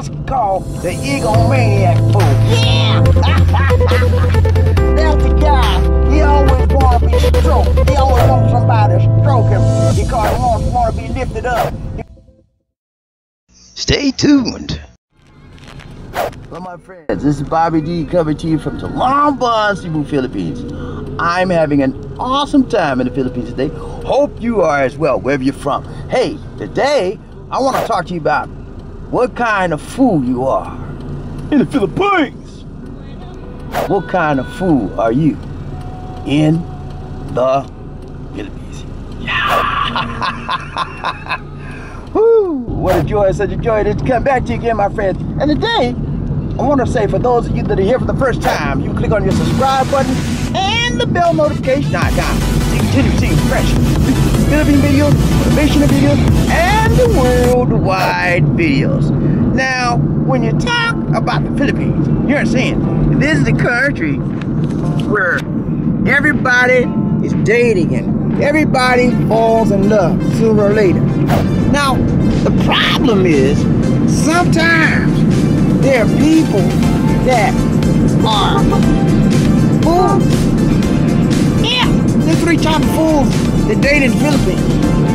That's called the egomaniac fool. Yeah! That's the guy. He always want to be stroked. He always wants somebody to stroke him because he wants want to be lifted up. Stay tuned. Well, my friends, this is Bobby D coming to you from Talamban, Cebu, Philippines. I'm having an awesome time in the Philippines today. Hope you are as well, wherever you're from. Hey, today I want to talk to you about what kind of fool you are in the Philippines. What kind of fool are you in the Philippines? Yeah. Woo, what a joy, such a joy to come back to you again, my friends. And today, I want to say for those of you that are here for the first time, you click on your subscribe button and the bell notification icon. So you continue seeing fresh Philippine videos, motivational videos, and the worldwide videos. Now, when you talk about the Philippines, you're saying this is the country where everybody is dating and everybody falls in love sooner or later. Now, the problem is sometimes there are people that are fools. Yeah, there's three type of fools that date in the Philippines.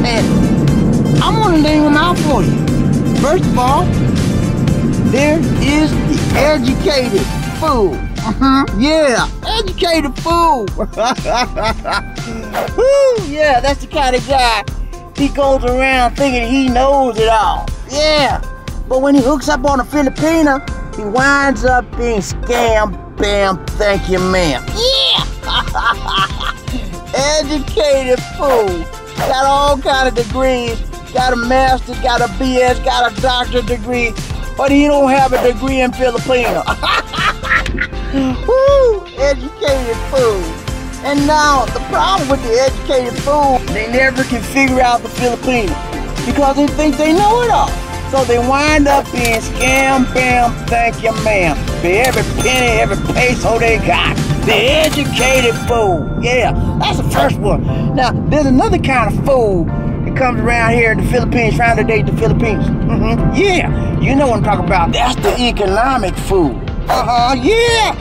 And I'm gonna name them out for you. First of all, there is the educated fool. Uh-huh. Yeah, educated fool. Woo, yeah, that's the kind of guy. He goes around thinking he knows it all. Yeah. But when he hooks up on a Filipina, he winds up being scam, bam, thank you, ma'am. Yeah! Educated fool. Got all kind of degrees. Got a master's, got a BS, got a doctorate degree, but he don't have a degree in Filipino. Woo! Educated fool. And now, the problem with the educated fool, they never can figure out the Filipino because they think they know it all. So they wind up being scam, bam, thank you, ma'am. For every penny, every peso they got. The educated fool. Yeah, that's the first one. Now, there's another kind of fool comes around here in the Philippines trying to date the Philippines. Mm-hmm. Yeah, you know what I'm talking about. That's the economic fool. Uh-huh, yeah.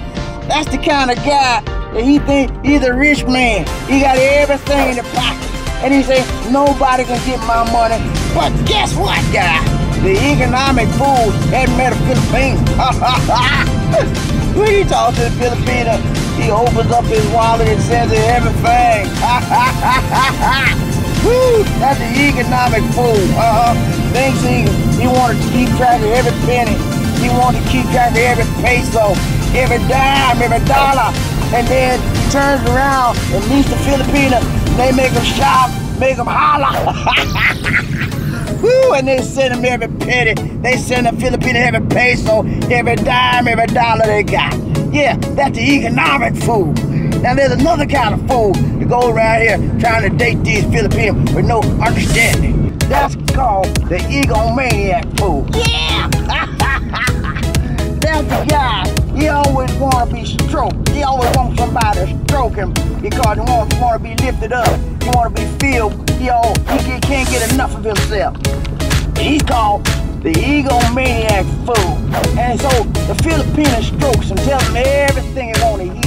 That's the kind of guy that he think he's a rich man. He got everything in the pocket. And he say, nobody can get my money. But guess what, guy? The economic fool hadn't met a Filipino. when he talks to the Filipino, he opens up his wallet and sends her everything. Woo, that's the economic fool. Uh-huh. Thinks he, he wanted to keep track of every penny. He wanted to keep track of every peso, every dime, every dollar. And then he turns around and meets the Filipino. They make him shout, make him holler. Woo, and they send him every penny. They send the Filipino every peso, every dime, every dollar they got. Yeah, that's the economic fool. Now there's another kind of fool that go around here trying to date these Filipinos with no understanding. That's called the egomaniac fool. Yeah! that's the guy. He always want to be stroked. He always wants somebody to stroke him because he wants want to be lifted up. He want to be filled. He, all, he can't get enough of himself. He's called the egomaniac fool. And so the Filipino strokes him, tells him everything he want to hear.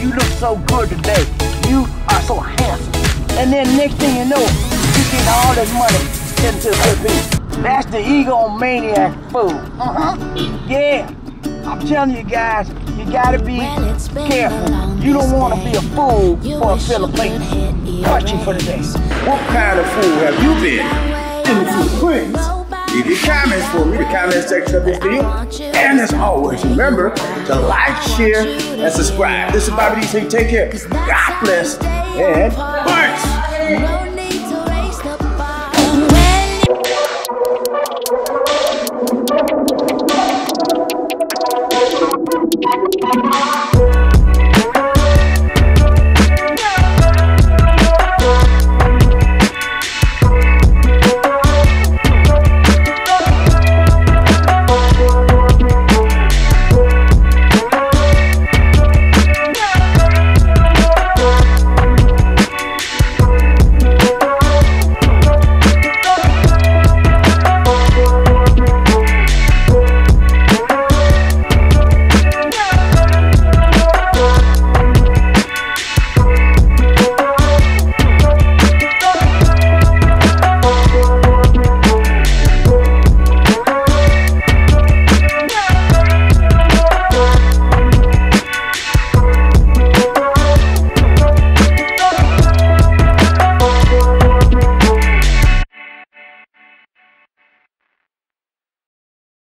You look so good today. You are so handsome. And then next thing you know, you get all this money sent to the Philippines. That's the egomaniac fool. Uh-huh. Yeah. I'm telling you guys, you gotta be careful. You don't want to be a fool for a Filipino. Question for today. What kind of fool have you been in the Philippines? Leave your comments for me in the comment section of this video. And as always, remember to like, share, and subscribe. This is Bobby D take care. God bless and peace.